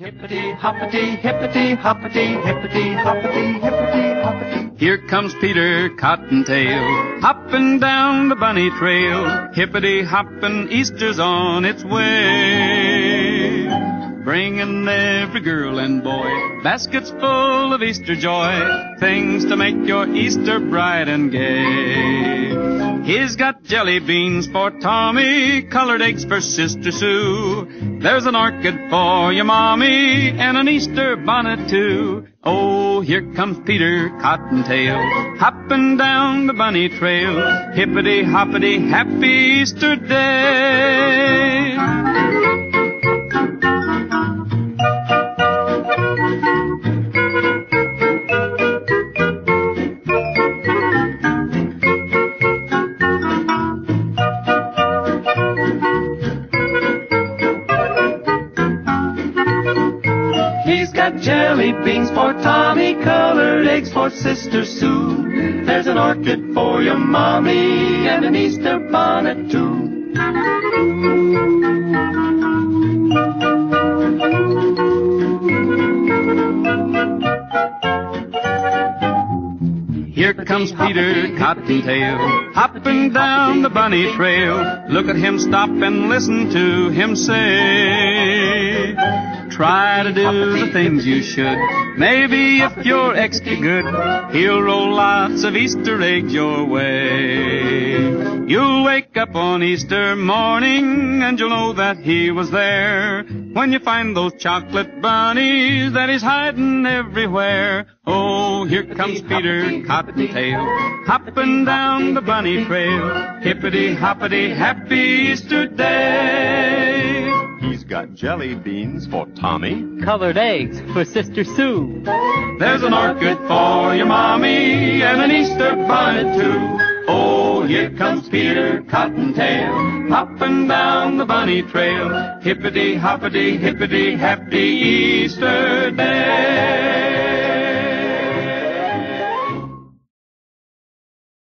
Hippity hoppity, hippity hoppity, hippity hoppity, hippity hoppity. Here comes Peter Cottontail, hopping down the bunny trail. Hippity hoppin', Easter's on its way. Bringing every girl and boy baskets full of Easter joy, things to make your Easter bright and gay. He's got jelly beans for Tommy, colored eggs for Sister Sue. There's an orchid for your mommy, and an Easter bonnet too. Oh, here comes Peter Cottontail, hopping down the bunny trail. Hippity hoppity, happy Easter day. He's got jelly beans for Tommy, colored eggs for Sister Sue. There's an orchid for your mommy, and an Easter bonnet too. Here comes Peter Cottontail, hopping down the bunny trail. Look at him stop and listen to him say. Try to do the things you should. Maybe if you're extra good, he'll roll lots of Easter eggs your way. You'll wake up on Easter morning and you'll know that he was there. When you find those chocolate bunnies that he's hiding everywhere. Oh, here comes Peter Cottontail, hopping down the bunny trail. Hippity hoppity, happy Easter day. Got jelly beans for Tommy. Colored eggs for Sister Sue. There's an orchid for your mommy and an Easter bonnet too. Oh, here comes Peter Cottontail, hopping down the bunny trail. Hippity hoppity, hippity, happy Easter day.